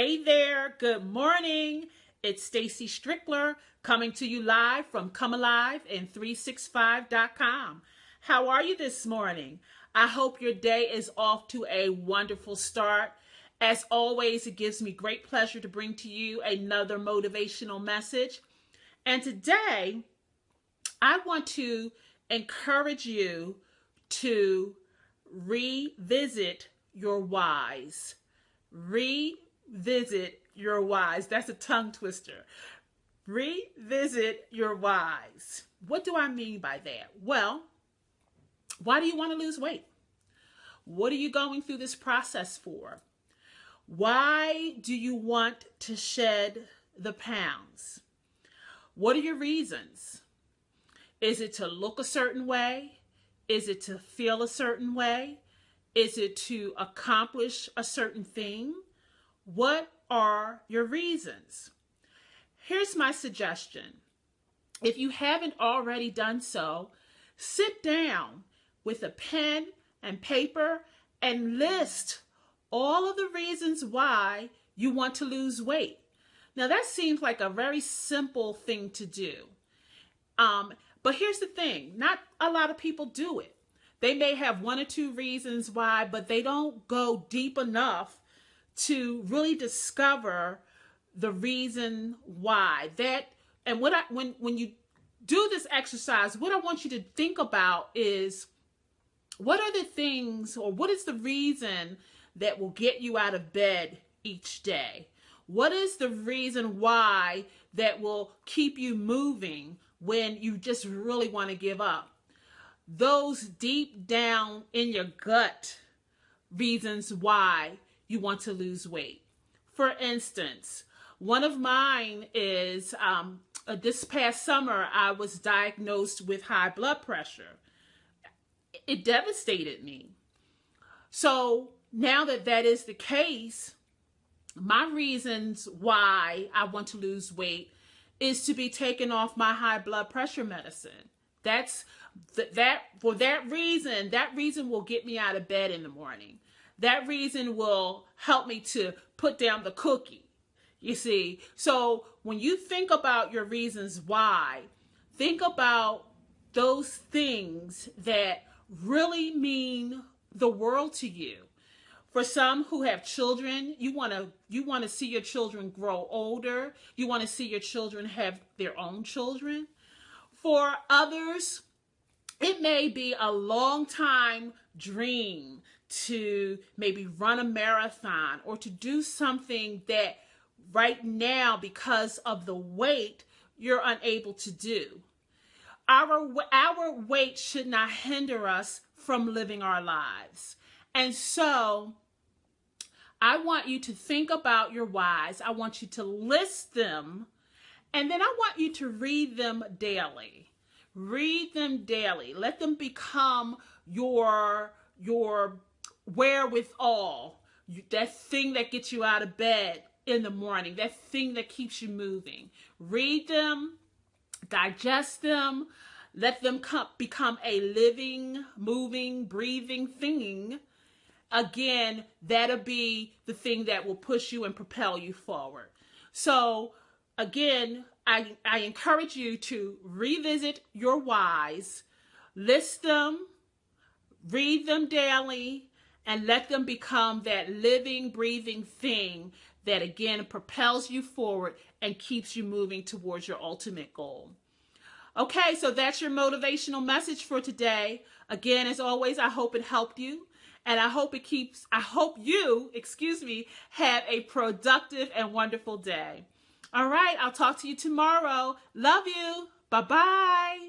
Hey there, good morning. It's Stacy Strickler coming to you live from Come Alive in 365.com. How are you this morning? I hope your day is off to a wonderful start. As always, it gives me great pleasure to bring to you another motivational message. And today, I want to encourage you to revisit your whys. Revisit your whys. That's a tongue twister. Revisit your whys. What do I mean by that? Well, why do you want to lose weight? What are you going through this process for? Why do you want to shed the pounds? What are your reasons? Is it to look a certain way? Is it to feel a certain way? Is it to accomplish a certain thing? What are your reasons? Here's my suggestion. If you haven't already done so, sit down with a pen and paper and list all of the reasons why you want to lose weight. Now, that seems like a very simple thing to do. Um, but here's the thing not a lot of people do it. They may have one or two reasons why, but they don't go deep enough to really discover the reason why. That and what I when when you do this exercise, what I want you to think about is what are the things or what is the reason that will get you out of bed each day? What is the reason why that will keep you moving when you just really want to give up? those deep down in your gut reasons why you want to lose weight. For instance, one of mine is um, uh, this past summer, I was diagnosed with high blood pressure. It devastated me. So now that that is the case, my reasons why I want to lose weight is to be taken off my high blood pressure medicine. That's th- that for that reason, that reason will get me out of bed in the morning. That reason will help me to put down the cookie. You see, so when you think about your reasons why, think about those things that really mean the world to you. For some who have children, you want to you want to see your children grow older. You want to see your children have their own children. For others, it may be a long time dream to maybe run a marathon or to do something that right now, because of the weight, you're unable to do. Our, our weight should not hinder us from living our lives. And so, I want you to think about your whys. I want you to list them. And then I want you to read them daily. Read them daily. Let them become your your wherewithal. That thing that gets you out of bed in the morning. That thing that keeps you moving. Read them, digest them, let them come, become a living, moving, breathing thing. Again, that'll be the thing that will push you and propel you forward. So, again, I, I encourage you to revisit your whys, list them, read them daily, and let them become that living, breathing thing that again propels you forward and keeps you moving towards your ultimate goal. Okay, so that's your motivational message for today. Again, as always, I hope it helped you. And I hope it keeps, I hope you, excuse me, have a productive and wonderful day. All right, I'll talk to you tomorrow. Love you. Bye bye.